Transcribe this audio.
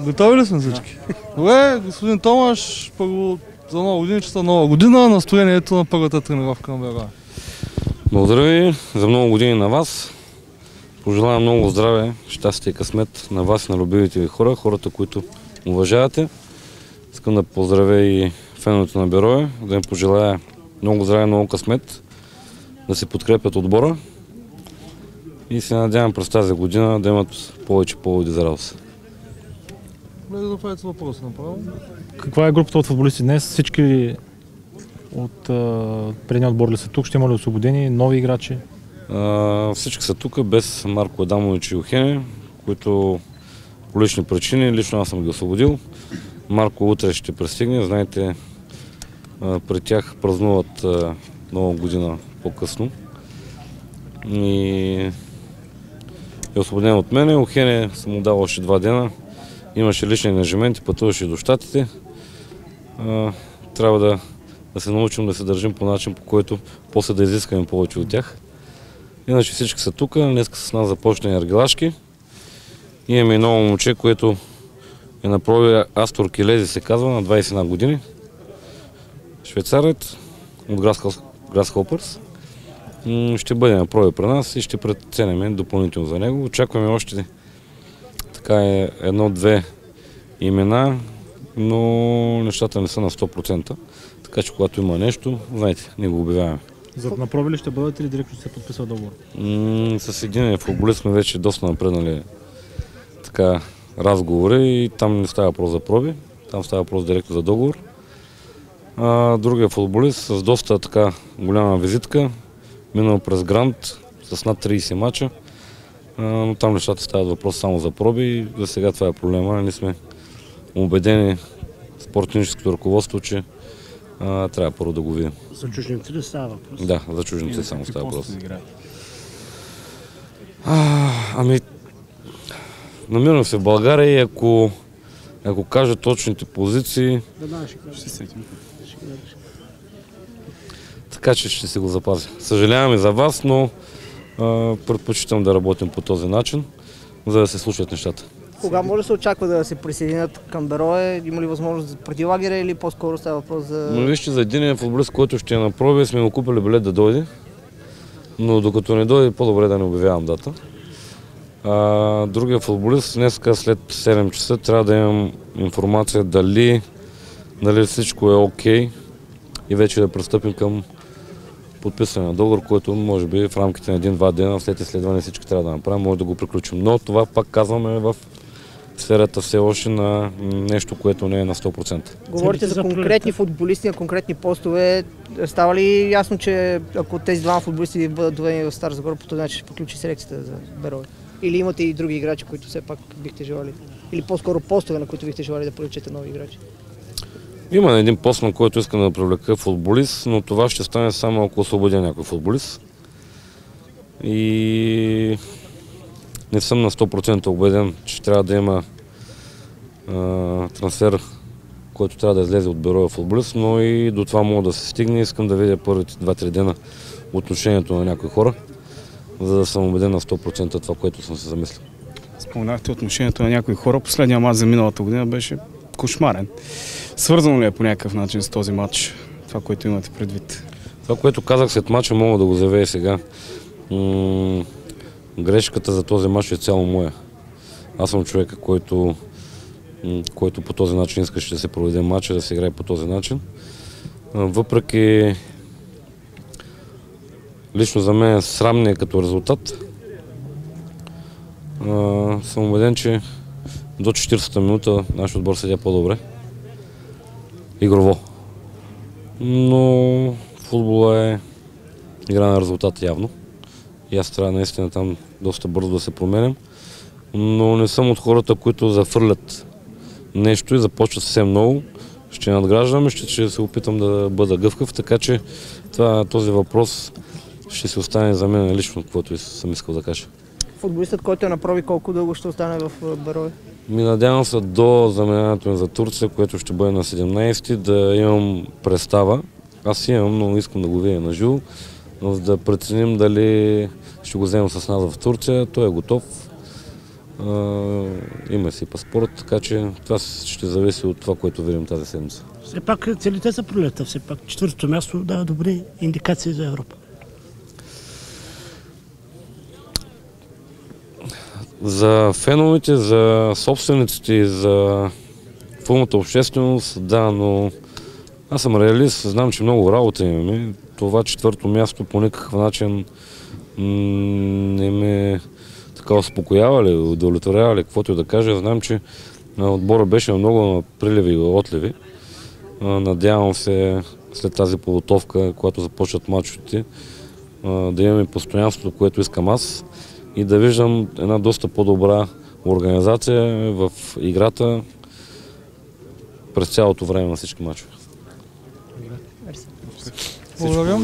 Готови ли сме всички? Добре, господин Томаш, първо за нова година, чета нова година, настроението на първата тренировка на Бероя. Благодаря ви за много години на вас. Пожелавам много здраве, щастие и късмет на вас на любимите ви хора, хората, които уважавате. Искам да поздравя и феновете на Бероя, да им пожелая много здраве, много късмет, да се подкрепят отбора и се надявам през тази година да имат повече поводи за радост. Да правите въпрос направо. Каква е групата от футболисти днес? Всички от а, предния отбор ли са тук? Ще има ли освободени нови играчи? А, всички са тук, без Марко Адамович и Охене, които по лични причини, лично аз съм ги освободил. Марко утре ще пристигне, знаете, а, при тях празнуват а, нова година по-късно. И е освободен от мене. Охене съм му дал още два дена. Имаше лични ангажименти, пътуваше до щатите. Трябва да, да се научим да се държим по начин, по който после да изискаме повече от тях. Иначе всички са тук. Днес с нас започна и Аргелашки. Имаме ново момче, което е на проби Астор Келези се казва, на 21 години. Швейцарец от Грасхопърс. Ще бъде на проби при нас и ще преценим допълнително за него. Очакваме още така е едно-две имена, но нещата не са на 100%. Така че когато има нещо, знаете, не го обявяваме. За на проби ли ще бъдат или директно се подписва договор? М, с един футболист сме вече доста напреднали така, разговори и там не става въпрос за проби, там става въпрос директно за договор. А, другия футболист с доста така голяма визитка, минал през Грант с над 30 мача, но там нещата стават въпрос само за проби и за сега това е проблема. Ние сме убедени спортническото ръководство, че а, трябва първо да го видим. За чужденци ли става въпрос? Да, за чужденци само става въпрос. А, ами, намирам се в България и ако, ако кажа точните позиции, Веднага ще кажа. така че ще си го запазя. Съжалявам и за вас, но предпочитам да работим по този начин, за да се случват нещата. Кога може да се очаква да се присъединят към Берое? Има ли възможност преди лагера или по-скоро става въпрос за... Но вижте, за един футболист, който ще е на проби, сме му купили билет да дойде, но докато не дойде, по-добре да не обявявам дата. А, другия футболист, днес след 7 часа, трябва да имам информация дали, дали всичко е окей и вече да пристъпим към подписване на договор, който може би в рамките на един-два дена след изследване всички трябва да направим, може да го приключим. Но това пак казваме в сферата все още на нещо, което не е на 100%. Говорите за конкретни футболисти на конкретни постове. Става ли ясно, че ако тези двама футболисти бъдат доведени в Стара Загора, по този начин ще приключи селекцията за Берое? Или имате и други играчи, които все пак бихте желали? Или по-скоро постове, на които бихте желали да привлечете нови играчи? Има един пост, на който искам да привлека футболист, но това ще стане само ако освободя някой футболист. И не съм на 100% убеден, че трябва да има а, трансфер, който трябва да излезе от бюро футболист, но и до това мога да се стигне. Искам да видя първите 2-3 дена отношението на някои хора, за да съм убеден на 100% това, което съм се замислил. Споменахте отношението на някои хора. Последния матч за миналата година беше кошмарен. Свързано ли е по някакъв начин с този матч? Това, което имате предвид? Това, което казах след мача, мога да го заявя и сега. Грешката за този мач е цяло моя. Аз съм човека, който, който по този начин искаше да се проведе матча, да се играе по този начин. Въпреки лично за мен срамния като резултат, съм убеден, че до 40-та минута нашия отбор седя по-добре. Игрово. Но футбола е игра на резултат явно. И аз трябва наистина там доста бързо да се променям. Но не съм от хората, които зафърлят нещо и започват съвсем ново. Ще надграждам и ще, ще се опитам да бъда гъвкав, така че това, този въпрос ще се остане за мен лично, каквото и съм искал да кажа. Футболистът, който е на проби, колко дълго ще остане в а, Берое? Ми надявам се до заминаването ми за Турция, което ще бъде на 17 да имам представа. Аз имам, но искам да го видя на живо, но да преценим дали ще го вземем с нас в Турция. Той е готов. Има си паспорт, така че това ще зависи от това, което видим тази седмица. Все пак целите са пролета, все пак четвъртото място дава добри индикации за Европа. За феновете, за собствениците и за филмата общественост, да, но аз съм реалист, знам, че много работа имаме. Това четвърто място по никакъв начин не ме така успокоява ли, удовлетворява ли, каквото и да кажа. Знам, че отбора беше много на приливи и отливи. Надявам се след тази подготовка, когато започнат мачовете, а, да имаме постоянството, което искам аз и да виждам една доста по-добра организация в играта през цялото време на всички мачове. Благодаря.